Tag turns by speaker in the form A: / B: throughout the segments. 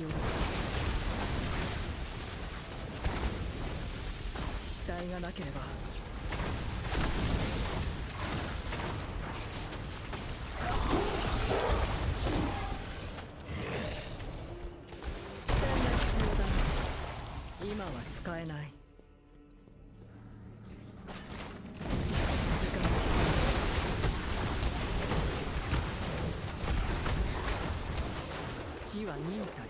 A: 要だ。死体がなければ。死体が必要だ。今は使えない。死は忍耐。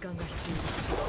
A: 時間が必要だ